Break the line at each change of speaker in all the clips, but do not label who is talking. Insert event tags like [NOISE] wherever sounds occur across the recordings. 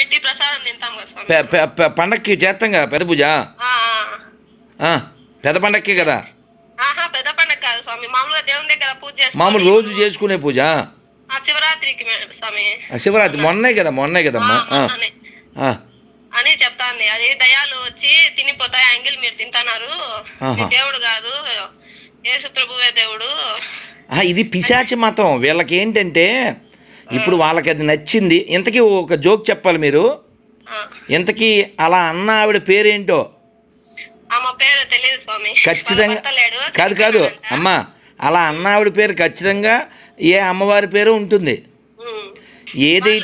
పెట్టి ప్రసాదం తింటాం కదా
పండక్కి చేస్తాం కదా పెద్ద పూజ? పెద్ద పండక్కి కదా?
ఆహా పెద్ద పండగ కాదు స్వామి. మామూలుగా దేవుని దగ్గర పూజ
మామూలు రోజు చేసుకునే పూజ?
ఆ శివరాత్రికి స్వామి.
శివరాత్రి మొన్నే కదా మొన్నే కదమ్మా.
అని చెప్తాంది. అది దయాలు వచ్చి తినిపోతాయి యాంగిల్ మీరు తింటున్నారు. దేవుడు కాదు యేసు ప్రభువే దేవుడు.
ఇది పిశాచి మతం వీళ్ళకి ఏంటంటే ఇప్పుడు వాళ్ళకి అది నచ్చింది. ఇంతకీ ఒక జోక్ చెప్పాలి మీరు. ఇంతకీ అలా అన్న ఆవిడ పేరేంటో? ఖచ్చితంగా కాదు కాదు. అమ్మా అలా అన్న ఆవిడ పేరు ఖచ్చితంగా ఏ అమ్మవారి పేరు ఉంటుంది. ఏది?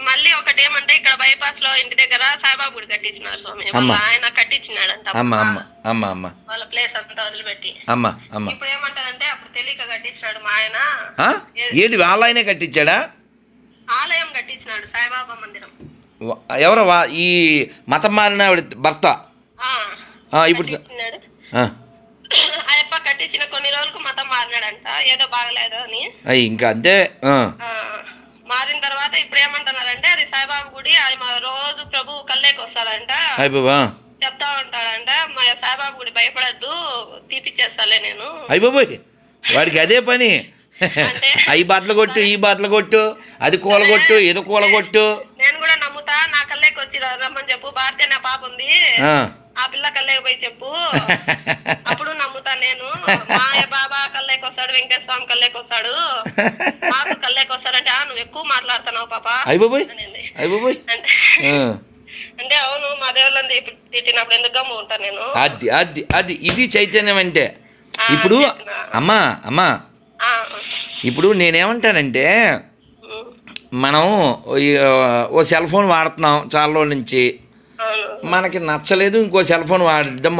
మళ్ళీ ఒకటి ఏమంటే ఇక్కడ బైపాస్లో ఇంటి దగ్గర సాయిబాబా గుడి కట్టించినారు స్వామి. ఆయన కట్టించినాడంట
అమ్మ. అమ్మ అమ్మ అమ్మ
వాళ్ళ ప్లేస్ అంతా వదిలిపెట్టి.
అమ్మ అమ్మ.
ఇప్పుడు ఏమంటారంటే అప్పుడు తెలియక కట్టించినాడు మా ఆయన.
ఆ? ఏంటి వాళ్ళ ఆయనే కట్టించాడా?
ఆలయం కట్టించినాడు సాయిబాబా మందిరం.
ఎవరు ఈ మతం మారిన ఆవిడ భర్త? ఇప్పుడు
అయ్యప్ప కట్టించిన కొన్ని రోజులకు మతం మారినాడంట ఏదో బాగలేదు అని.
ఇంకా అంతే?
మారిన తర్వాత ఇప్పుడు ఏమంటున్నారంటే అది సాయిబాబా గుడి అది మా రోజు ప్రభు కల్లేకి వస్తాడంట చెప్తా ఉంటాడంట మా సాయిబాబా గుడి భయపడద్దు తీపిచ్చేస్తాలే నేను.
అయ్ బాబోయ్ వాడికి అదే పని? అవి [LAUGHS] బట్టలు కొట్టు ఈ బట్టలు కొట్టు అది కూలగొట్టు ఇది కూలగొట్టు
నేను కూడా నమ్ముతా నా కల్లేకి వచ్చి రమ్మని చెప్పు. భారతీయ నా పాప ఉంది.
ఆ.
పిల్ల కల్లేకి పోయి చెప్పు. [LAUGHS] అప్పుడు నమ్ముతా నేను. మా బాబా కల్లేకి వస్తాడు వెంకటేశ్వర స్వామి కల్లేకి వస్తాడు. మాకు కల్లేకి వస్తాడంటే "ఆ, నువ్వు ఎక్కువ మాట్లాడుతున్నావు పాప.
అయ్ బాబోయ్.
అనింది.
అయ్ బాబోయ్.
అంటే అవును మా దేవుళ్ళని తిట్టినప్పుడు ఎందుకు గమ్ము ఉంటా నేను?
అది అది అది ఇది చైతన్యం అంటే. ఇప్పుడు అమ్మా అమ్మా ఇప్పుడు నేనేమంటానంటే మనం ఓ సెల్ ఫోన్ వాడుతున్నాం చాలా రోజుల నుంచి మనకి నచ్చలేదు ఇంకో సెల్ ఫోన్ వాడిద్దాం